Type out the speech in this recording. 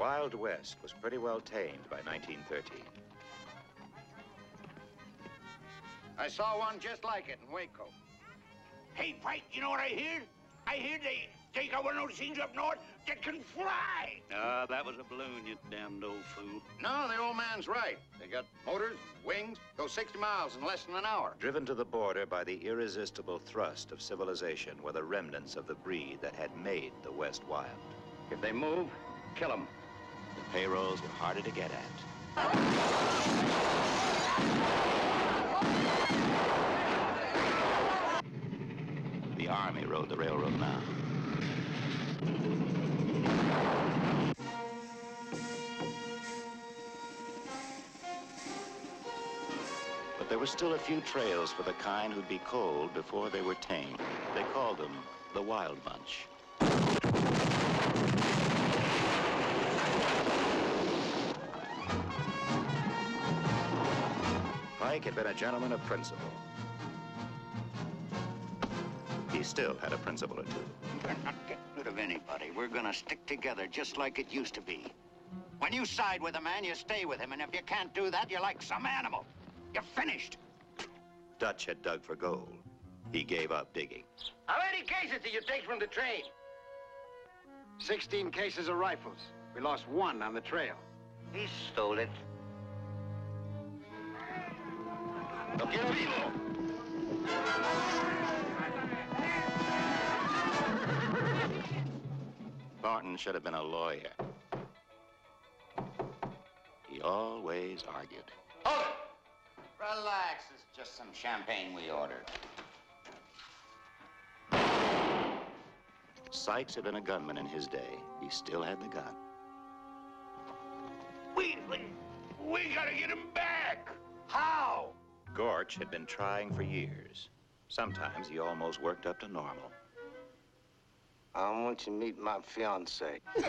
Wild West was pretty well tamed by 1913. I saw one just like it in Waco. Hey, Pike, you know what I hear? I hear they, they got one of those things up north that can fly. Ah, that was a balloon, you damned old fool. No, the old man's right. They got motors, wings, go 60 miles in less than an hour. Driven to the border by the irresistible thrust of civilization were the remnants of the breed that had made the West wild. If they move, kill them. The payrolls were harder to get at. The Army rode the railroad now. But there were still a few trails for the kind who'd be cold before they were tame. They called them the Wild Bunch. Pike had been a gentleman of principle. He still had a principle or two. We're not getting rid of anybody. We're gonna stick together just like it used to be. When you side with a man, you stay with him, and if you can't do that, you're like some animal. You're finished. Dutch had dug for gold. He gave up digging. How many cases did you take from the train? 16 cases of rifles. We lost one on the trail. He stole it. Lo quiero vivo. Thornton should have been a lawyer. He always argued. Hold it! Relax. It's just some champagne we ordered. Sykes had been a gunman in his day. He still had the gun. We, we, we gotta get him back. How? Gorch had been trying for years. Sometimes he almost worked up to normal. I want you to meet my fiance.